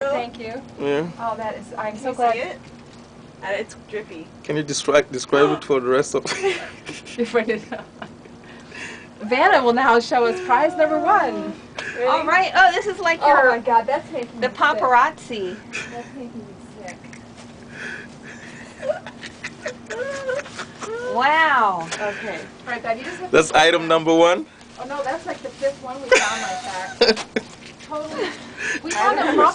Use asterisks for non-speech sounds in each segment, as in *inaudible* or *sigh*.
Thank you. Yeah. Oh, that is, I'm Can so you glad. see it? And it's drippy. Can you describe describe it for the rest of? *laughs* *laughs* Before it- Vanna will now show us prize number one. All right. Oh, this is like oh your. Oh my God, that's making the me paparazzi. sick. That's making me sick. *laughs* Wow. Okay. All right, Dad, you just have That's to- item number one. Oh no, that's like the fifth one we found like that.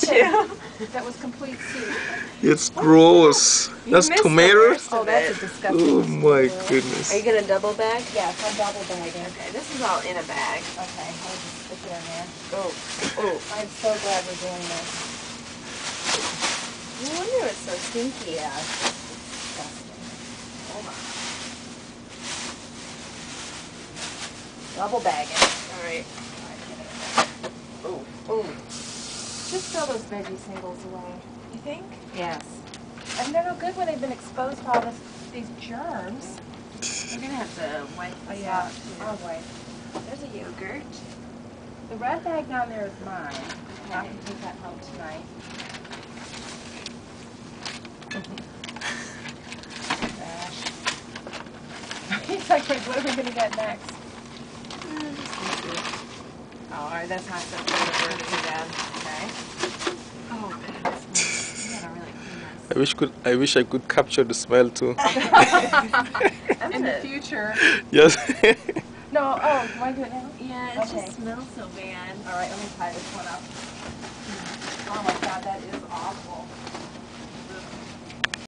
Totally. We found a Item number muffin two. that was complete soup. It's gross. That's tomatoes. Oh, that's a disgusting. Oh my spoiler. goodness. Are you gonna double bag? Yes, I'm double bagging. Okay, this is all in a bag. Okay, I'll just stick it in there. Oh, oh. I'm so glad we're doing this. No wonder it's so stinky. Yeah, it's disgusting. Hold on. Double bagging. All right. Oh, oh. Just throw those veggie singles away. You think? Yes. And they're no good when they've been exposed to all this, these germs. We're gonna have to wipe Oh this yeah, out too. I'll wipe. There's a yogurt. The red bag down there is mine. I can take that home tonight. *laughs* Trash. He's *laughs* like, wait, what are we gonna get next? Uh, oh, all right, that's not so good. I wish could I wish I could capture the smell too. *laughs* In the future. Yes. no, oh, do I do now? Yeah, it okay. just smells so bad. All right, let me tie this one up. Oh my god, that is awful.